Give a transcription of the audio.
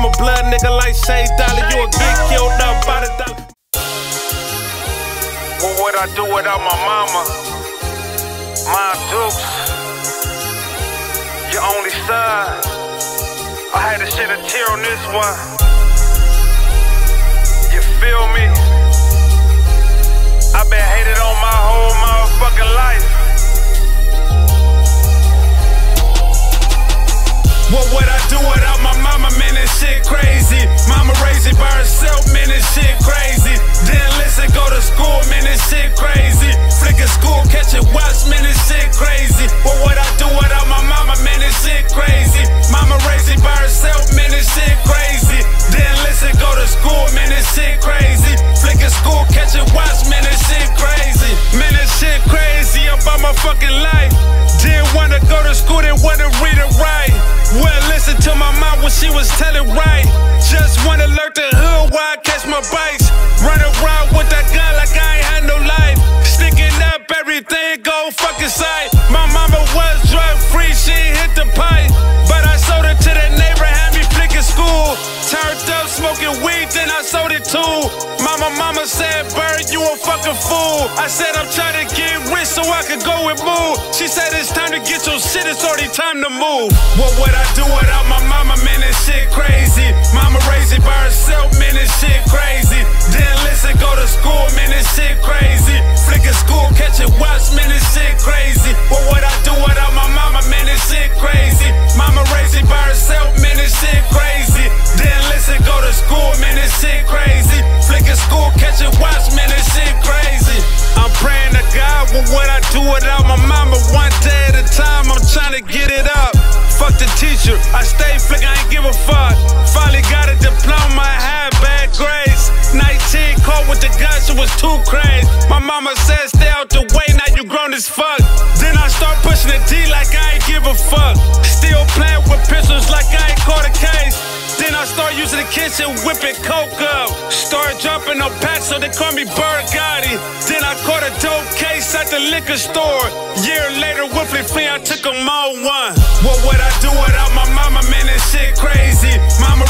nigga like Shay Dollar, you'll get killed up by the dollar. What would I do without my mama? My Dukes, your only son. I had to shed a tear on this one. You feel me? I've been hated on my whole motherfucking shit crazy. Flicking school, catch it, watch, man. This shit crazy. What would I do without my mama, man? This shit crazy. Mama raised it by herself, man. This shit crazy. Didn't listen, go to school, man. This shit crazy. Flicking school, catch it, watch, man. This shit crazy. Man, this shit crazy about my fucking life. Didn't wanna go to school, didn't wanna read and write. Well, listen to my mom when she was telling right. Just wanna lurk the hood while I catch my bikes. Run around with that gun said, Bird, you a fucking fool. I said, I'm trying to get rich so I could go and move. She said, It's time to get your shit, it's already time to move. What would I do without my mama, man? This shit crazy. Mama raised it by herself, man, this shit teacher, I stay flick, I ain't give a fuck. Finally got a diploma, I had bad grades. 19, caught with the guns, it was too crazy. My mama said, stay out the way, now you grown as fuck. Then I start pushing the D like I ain't kitchen, whipping coke up. Start jumping on packs, so they call me Bird. Then I caught a dope case at the liquor store. Year later, Whiffly Flea, I took them all one. What would I do without my mama, man? This shit crazy. Mama